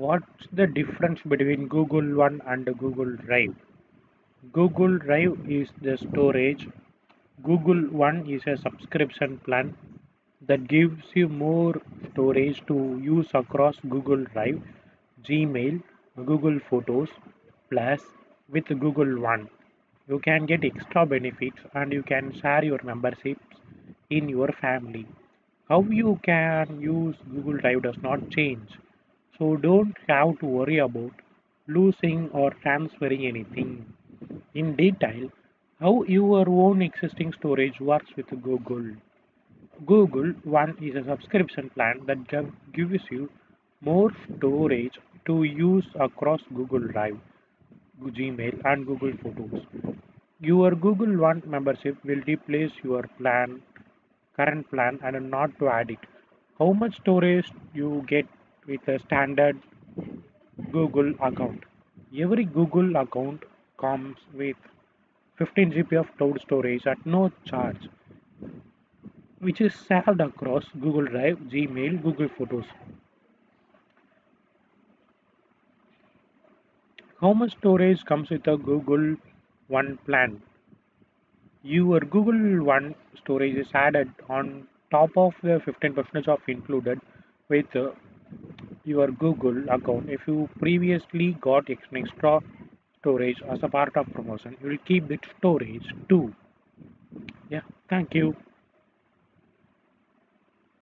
What's the difference between Google One and Google Drive? Google Drive is the storage. Google One is a subscription plan that gives you more storage to use across Google Drive, Gmail, Google Photos, plus with Google One. You can get extra benefits and you can share your memberships in your family. How you can use Google Drive does not change. So don't have to worry about losing or transferring anything. In detail, how your own existing storage works with Google. Google One is a subscription plan that gives you more storage to use across Google Drive, Gmail, and Google Photos. Your Google One membership will replace your plan, current plan, and not to add it. How much storage you get with a standard Google account? Every Google account comes with 15 GB of cloud storage at no charge, which is shared across Google Drive, Gmail, Google Photos. How much storage comes with a Google One plan? Your Google One storage is added on top of the 15% of included with your Google account. If you previously got ex- extra storage as a part of promotion, you will keep that storage too. Yeah, thank you.